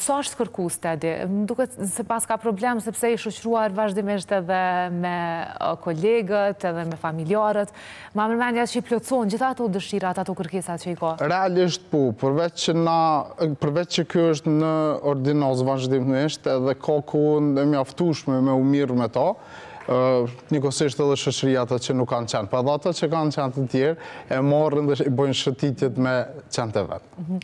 Sa është kërkues Tedi? Më duket se s'paska problem sepse i shoqëruar vazhdimisht edhe me kolegët, edhe me familjarët. Ma merr mendja që i plotësohen gjitha ato dëshirat, ato kërkesat që i ka. Realisht po, përveç që na, përveç që ky është në ordinancë vazhdimisht edhe ka kohën e mjaftueshme me u marrë me ta, njëkohësisht edhe shoqëria ato që nuk kanë qen, po edhe ato që kanë qen të tjerë e marrin dhe i bëjnë shëtitjet me qentë e vet.